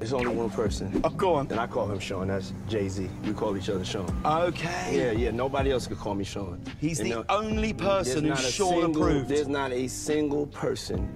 There's only one person. Oh, go on. And I call him Sean. That's Jay Z. We call each other Sean. Okay. Yeah, yeah. Nobody else could call me Sean. He's And the no- only person who's Sean single- approved. There's not a single person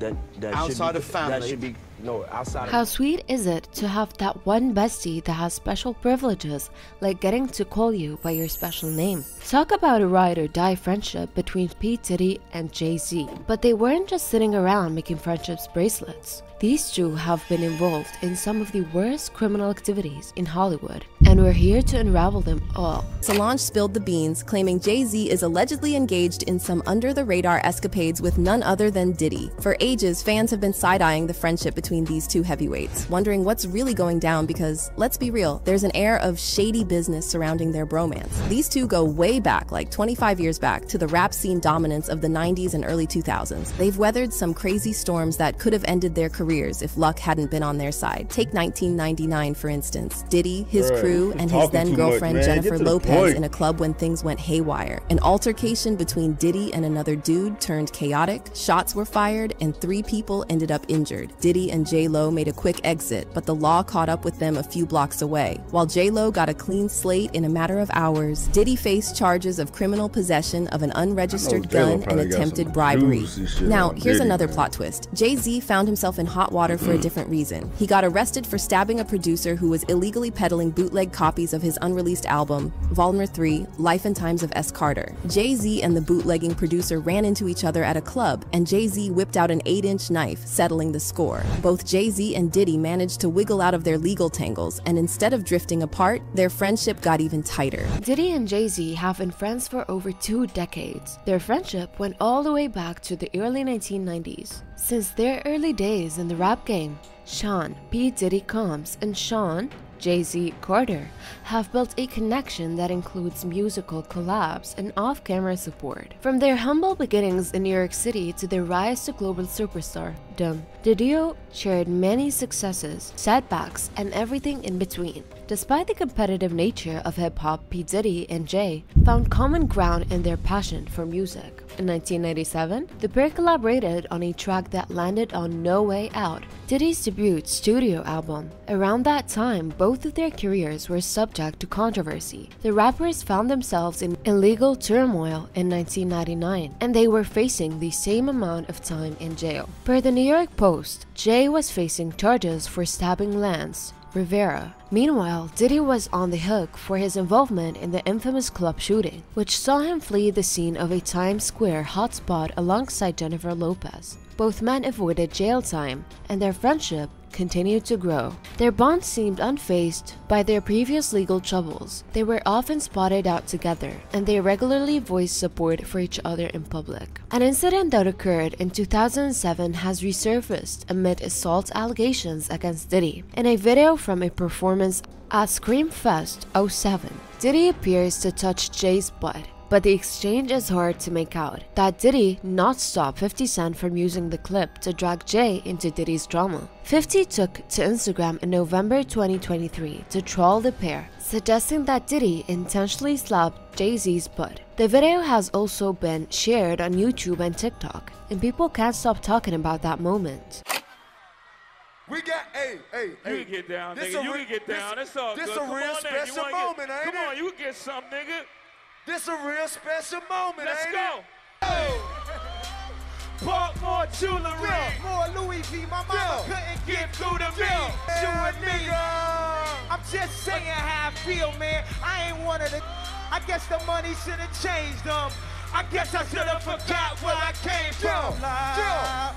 that that Outside should be, of family. That should be no outside How sweet is it to have that one bestie that has special privileges, like getting to call you by your special name? Talk about a ride or die friendship between P. Diddy and Jay Z. But they weren't just sitting around making friendships bracelets. These two have been involved in some of the worst criminal activities in Hollywood, and we're here to unravel them all. Solange spilled the beans, claiming Jay Z is allegedly engaged in some under the radar escapades with none other than Diddy. For ages, fans have been side eyeing the friendship between these two heavyweights, wondering what's really going down because, let's be real, there's an air of shady business surrounding their bromance. These two go way back, like 25 years back, to the rap scene dominance of the 90s and early 2000s. They've weathered some crazy storms that could have ended their careers if luck hadn't been on their side. Take 1999, for instance. Diddy, his crew, and his then too much, girlfriend Jennifer Lopez in a club when things went haywire. An altercation between Diddy and another dude turned chaotic, shots were fired, and three people ended up injured. Diddy and J Lo made a quick exit, but the law caught up with them a few blocks away. While J Lo got a clean slate in a matter of hours, Diddy faced charges of criminal possession of an unregistered gun and attempted bribery. Now, here's Diddy, another man. plot twist. Jay Z found himself in hot water for a different reason. He got arrested for stabbing a producer who was illegally peddling bootleg copies of his unreleased album, Volume 3 Life and Times of S. Carter. Jay Z and the bootlegging producer ran into each other at a club, and Jay Z whipped out an 8 inch knife, settling the score. Both Jay Z and Diddy managed to wiggle out of their legal tangles, and instead of drifting apart, their friendship got even tighter. Diddy and Jay Z have been friends for over two decades. Their friendship went all the way back to the early 1990s. Since their early days in the rap game, Sean P. Diddy Combs and Sean Jay Z Carter have built a connection that includes musical collabs and off camera support. From their humble beginnings in New York City to their rise to global superstar, Dum, the duo shared many successes, setbacks, and everything in between. Despite the competitive nature of hip hop, P. Diddy and Jay found common ground in their passion for music. In 1997, the pair collaborated on a track that landed on No Way Out, Diddy's debut studio album. Around that time, both of their careers were subject to controversy. The rappers found themselves in illegal turmoil in 1999, and they were facing the same amount of time in jail. Per the New York Post, Jay was facing charges for stabbing Lance, Rivera. Meanwhile, Diddy was on the hook for his involvement in the infamous club shooting, which saw him flee the scene of a Times Square hotspot alongside Jennifer Lopez. Both men avoided jail time, and their friendship continued to grow. Their bond seemed unfazed by their previous legal troubles. They were often spotted out together, and they regularly voiced support for each other in public. An incident that occurred in 2007 has resurfaced amid assault allegations against Diddy. In a video from a performance at Screamfest 07, Diddy appears to touch Jay's butt but the exchange is hard to make out. That Diddy not stop 50 Cent from using the clip to drag Jay into Diddy's drama. 50 took to Instagram in November 2023 to troll the pair, suggesting that Diddy intentionally slapped Jay-Z's butt. The video has also been shared on YouTube and TikTok, and people can't stop talking about that moment. We got, hey, hey, You hey. can get down, This nigga. a You can get this- down. That's all this good. a real on then. You special wanna get- moment, ain't Come it? on, you can get some, nigga. This a real special moment, Let's ain't go. it? Bought more jewelry. Yeah, more Louis V. My mama Yeah. couldn't Get get through to me. Yeah, You and me. nigga. I'm just saying how I feel, man. I ain't one of the. I guess the money should have changed them. I guess I should have forgot where I came from. yeah,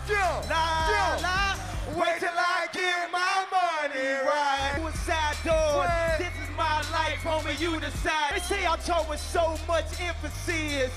Lie, yeah. lie. Wait till I get my money right. Suicide door. What? This is my life, homie. You decide. They say I talk with so much emphasis.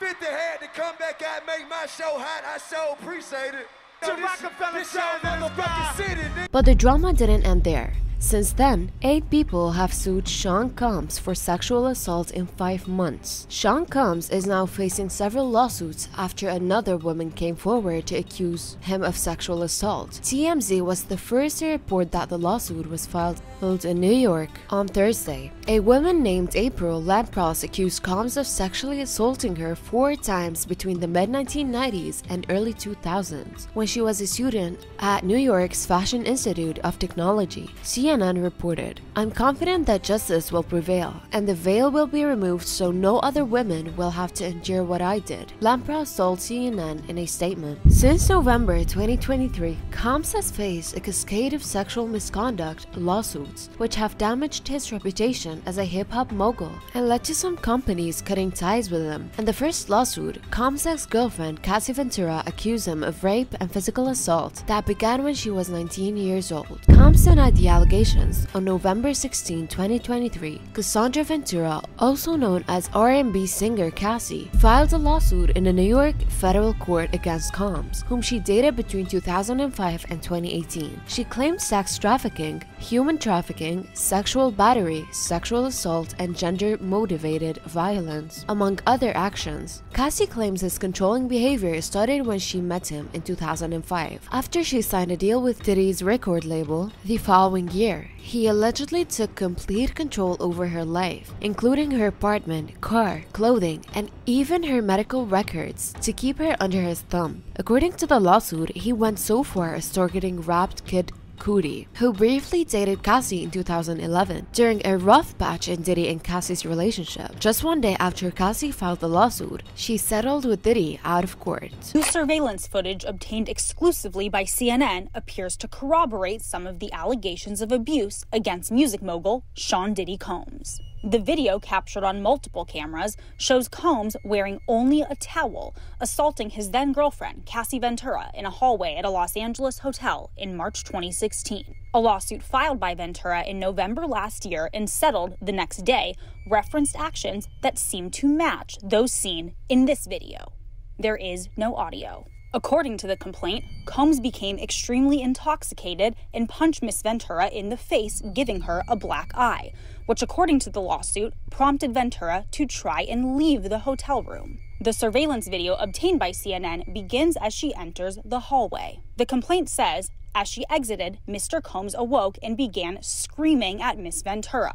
50 had to come back out make my show hot. I so appreciate it. To This- this Center the city. But the drama didn't end there. Since then, eight people have sued Sean Combs for sexual assault in five months. Sean Combs is now facing several lawsuits after another woman came forward to accuse him of sexual assault. TMZ was the first to report that the lawsuit was filed in New York on Thursday. A woman named April Lampros accused Combs of sexually assaulting her four times between the mid 1990s and early 2000s when she was a student at New York's Fashion Institute of Technology. CNN reported, I'm confident that justice will prevail and the veil will be removed so no other women will have to endure what I did. Lampros told CNN in a statement. Since November 2023, Combs has faced a cascade of sexual misconduct lawsuits, which have damaged his reputation as a hip hop mogul and led to some companies cutting ties with him. In the first lawsuit, Combs' ex girlfriend Cassie Ventura accused him of rape and physical assault that began when she was 19 years old. Combs denied the allegations on November 16, 2023. Cassandra Ventura, also known as R&B singer Cassie, filed a lawsuit in a New York federal court against Combs, whom she dated between 2005 and 2018. She claimed sex trafficking, human trafficking, sexual battery, sexual assault, and gender motivated violence, among other actions. Cassie claims his controlling behavior started when she met him in 2005. After she signed a deal with Diddy's record label the following year, he allegedly took complete control over her life, including her apartment, car, clothing, and even her medical records to keep her under his thumb. According to the lawsuit, he went so far as targeting rapped Kid Cudi, who briefly dated Cassie in 2011 during a rough patch in Diddy and Cassie's relationship. Just one day after Cassie filed the lawsuit, she settled with Diddy out of court. New surveillance footage obtained exclusively by CNN appears to corroborate some of the allegations of abuse against music mogul Sean Diddy Combs. The video, captured on multiple cameras, shows Combs wearing only a towel, assaulting his then girlfriend, Cassie Ventura, in a hallway at a Los Angeles hotel in March 2016. A lawsuit filed by Ventura in November last year and settled the next day referenced actions that seem to match those seen in this video. There is no audio. According to the complaint, Combs became extremely intoxicated and punched Miss Ventura in the face, giving her a black eye, which, according to the lawsuit, prompted Ventura to try and leave the hotel room. The surveillance video obtained by CNN begins as she enters the hallway. The complaint says, as she exited, Mr. Combs awoke and began screaming at Miss Ventura.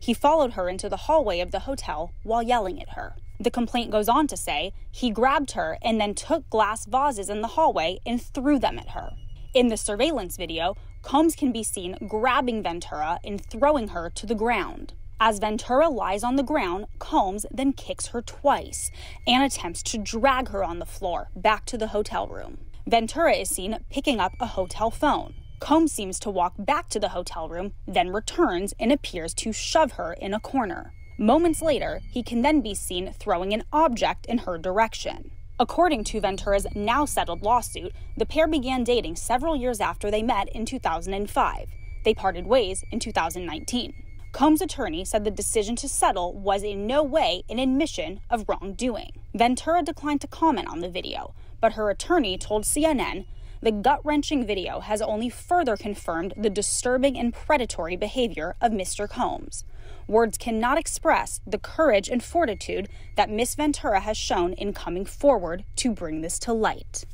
He followed her into the hallway of the hotel while yelling at her. The complaint goes on to say he grabbed her and then took glass vases in the hallway and threw them at her. In the surveillance video, Combs can be seen grabbing Ventura and throwing her to the ground. As Ventura lies on the ground, Combs then kicks her twice and attempts to drag her on the floor back to the hotel room. Ventura is seen picking up a hotel phone. Combs seems to walk back to the hotel room, then returns and appears to shove her in a corner. Moments later, he can then be seen throwing an object in her direction. According to Ventura's now settled lawsuit, the pair began dating several years after they met in 2005. They parted ways in 2019. Combs' attorney said the decision to settle was in no way an admission of wrongdoing. Ventura declined to comment on the video, but her attorney told CNN the gut wrenching video has only further confirmed the disturbing and predatory behavior of Mr. Combs. Words cannot express the courage and fortitude that Miss Ventura has shown in coming forward to bring this to light.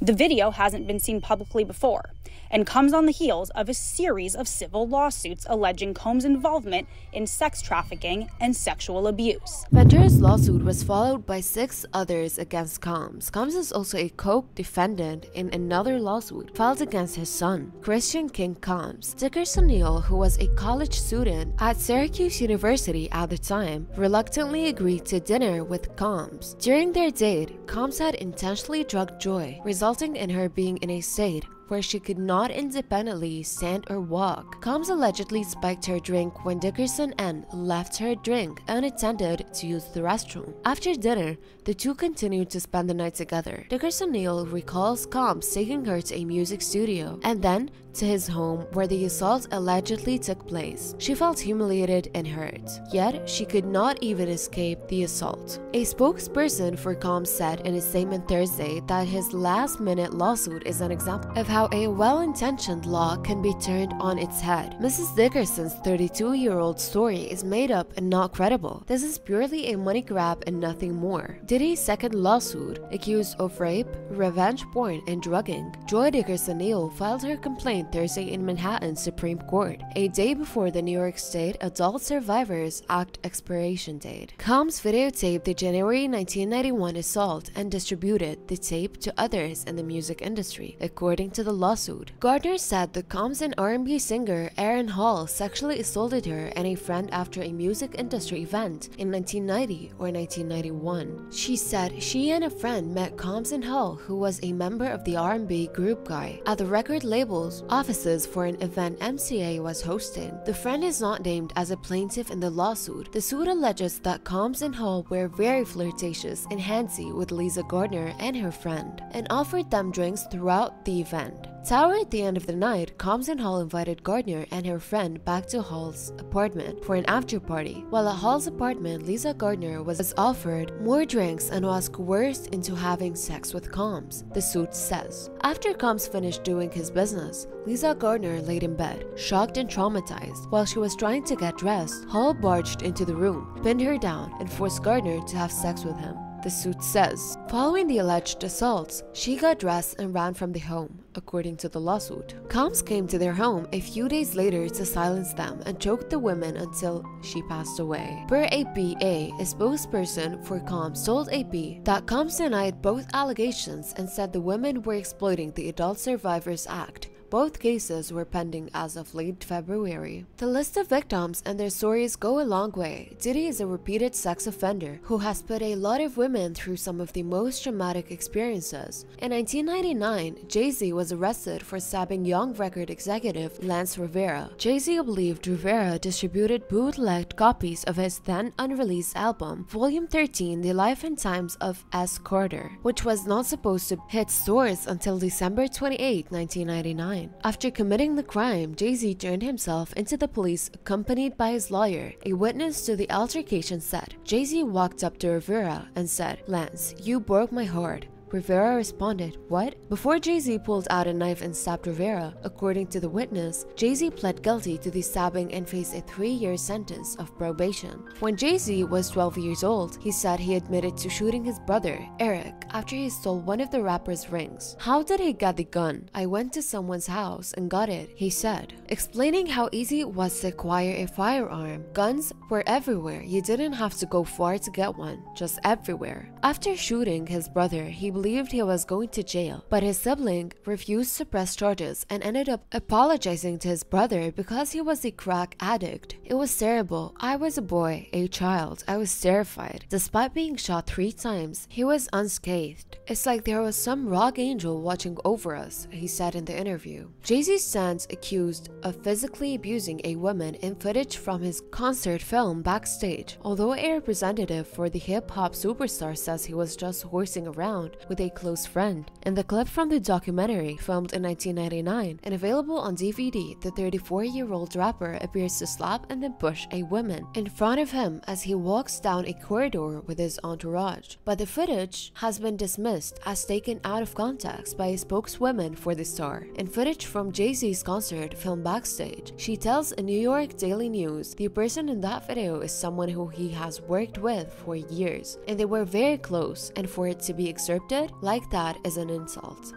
The video hasn't been seen publicly before and comes on the heels of a series of civil lawsuits alleging Combs' involvement in sex trafficking and sexual abuse. Ventura's lawsuit was followed by six others against Combs. Combs is also a co-defendant in another lawsuit filed against his son, Christian King Combs. Dickerson Neal, who was a college student at Syracuse University at the time, reluctantly agreed to dinner with Combs. During their date, Combs had intentionally drugged Joi, resulting in her being in a state where she could not independently stand or walk. Combs allegedly spiked her drink when Dickerson and left her drink unattended to use the restroom. After dinner, the two continued to spend the night together. Dickerson Neal recalls Combs taking her to a music studio and then to his home where the assault allegedly took place. She felt humiliated and hurt, yet she could not even escape the assault. A spokesperson for Combs said in a statement Thursday that his last minute lawsuit is an example of how a well intentioned law can be turned on its head. Mrs. Dickerson's 32 year old story is made up and not credible. This is purely a money grab and nothing more. Diddy's second lawsuit, accused of rape, revenge porn, and drugging, Joi Dickerson Neal filed her complaint Thursday in Manhattan Supreme Court, a day before the New York State Adult Survivors Act expiration date. Combs videotaped the January 1991 assault and distributed the tape to others in the music industry, according to the lawsuit. Gardner said the Combs and R&B singer Aaron Hall sexually assaulted her and a friend after a music industry event in 1990 or 1991. She said she and a friend met Combs and Hall, who was a member of the R&B group Guy, at the record label's offices for an event MCA was hosting. The friend is not named as a plaintiff in the lawsuit. The suit alleges that Combs and Hall were very flirtatious and handsy with Liza Gardner and her friend, and offered them drinks throughout the event. Tower at the end of the night, Combs and Hall invited Gardner and her friend back to Hall's apartment for an after party. While at Hall's apartment, Liza Gardner was offered more drinks and was coerced into having sex with Combs, the suit says. After Combs finished doing his business, Liza Gardner laid in bed, shocked and traumatized. While she was trying to get dressed, Hall barged into the room, pinned her down, and forced Gardner to have sex with him the suit says. Following the alleged assaults, she got dressed and ran from the home, according to the lawsuit. Combs came to their home a few days later to silence them and choked the women until she passed away. Per APA, a spokesperson for Combs told AP that Combs denied both allegations and said the women were exploiting the Adult Survivors Act both cases were pending as of late February. The list of victims and their stories go a long way. Diddy is a repeated sex offender who has put a lot of women through some of the most traumatic experiences. In 1999, Jay-Z was arrested for stabbing young record executive Lance Rivera. Jay-Z believed Rivera distributed bootlegged copies of his then unreleased album, Volume 13 The Life and Times of S. Carter, which was not supposed to hit stores until December 28, 1999. After committing the crime, Jay-Z turned himself into the police accompanied by his lawyer. A witness to the altercation said, Jay-Z walked up to Rivera and said, Lance, you broke my heart. Rivera responded, What? Before Jay Z pulled out a knife and stabbed Rivera, according to the witness, Jay Z pled guilty to the stabbing and faced a three year sentence of probation. When Jay Z was 12 years old, he said he admitted to shooting his brother, Eric, after he stole one of the rapper's rings. How did he get the gun? I went to someone's house and got it, he said, explaining how easy it was to acquire a firearm. Guns were everywhere, you didn't have to go far to get one, just everywhere. After shooting his brother, he believed he was going to jail, but his sibling refused to press charges and ended up apologizing to his brother because he was a crack addict. It was terrible. I was a boy, a child. I was terrified. Despite being shot three times, he was unscathed. It's like there was some rock angel watching over us, he said in the interview. Jay-Z stands accused of physically abusing a woman in footage from his concert film backstage. Although a representative for the hip-hop superstar says he was just horsing around with a close friend. In the clip from the documentary, filmed in 1999 and available on DVD, the 34-year-old rapper appears to slap and then push a woman in front of him as he walks down a corridor with his entourage. But the footage has been dismissed as taken out of context by a spokeswoman for the star. In footage from Jay-Z's concert filmed backstage, she tells a New York Daily News the person in that video is someone who he has worked with for years, and they were very close, and for it to be excerpted like that is an insult.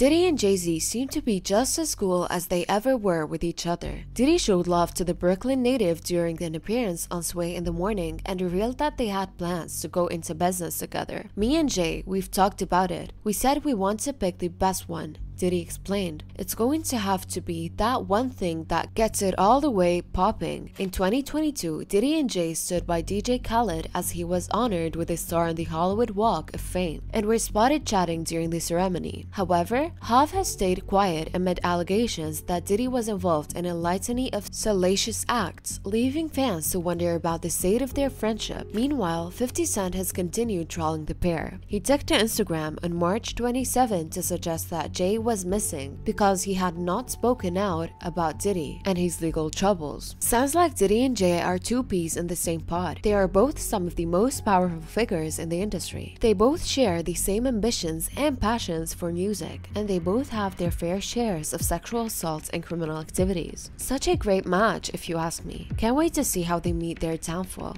Diddy and Jay-Z seem to be just as cool as they ever were with each other. Diddy showed love to the Brooklyn native during an appearance on Sway in the Morning and revealed that they had plans to go into business together. Me and Jay, we've talked about it. We said we want to pick the best one. Diddy explained. It's going to have to be that one thing that gets it all the way popping. In 2022, Diddy and Jay stood by DJ Khaled as he was honored with a star on the Hollywood Walk of Fame and were spotted chatting during the ceremony. However, Hov has stayed quiet amid allegations that Diddy was involved in a litany of salacious acts, leaving fans to wonder about the state of their friendship. Meanwhile, 50 Cent has continued trolling the pair. He took to Instagram on March 27 to suggest that Jay was missing because he had not spoken out about Diddy and his legal troubles. Sounds like Diddy and Jay are two peas in the same pod. They are both some of the most powerful figures in the industry. They both share the same ambitions and passions for music, and they both have their fair shares of sexual assaults and criminal activities. Such a great match, if you ask me. Can't wait to see how they meet their downfall.